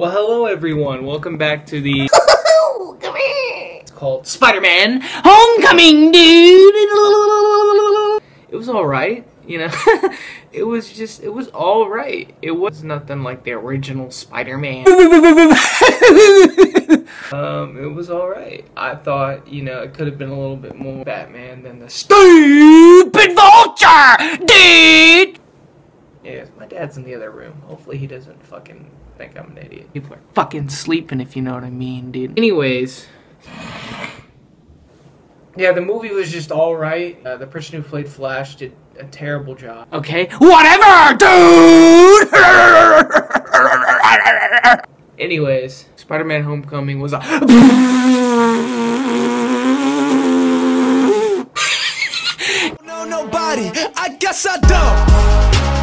Well, hello everyone. Welcome back to the. Come here. It's called Spider-Man Homecoming, dude. It was all right, you know. it was just, it was all right. It was nothing like the original Spider-Man. um, it was all right. I thought, you know, it could have been a little bit more Batman than the stupid. Yeah, my dad's in the other room. Hopefully he doesn't fucking think I'm an idiot. People are fucking sleeping if you know what I mean, dude. Anyways. Yeah, the movie was just alright. Uh, the person who played Flash did a terrible job. Okay, whatever, dude! Anyways, Spider-Man Homecoming was a... know nobody. I guess I don't. You